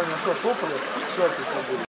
Понятно, что, попали, шарки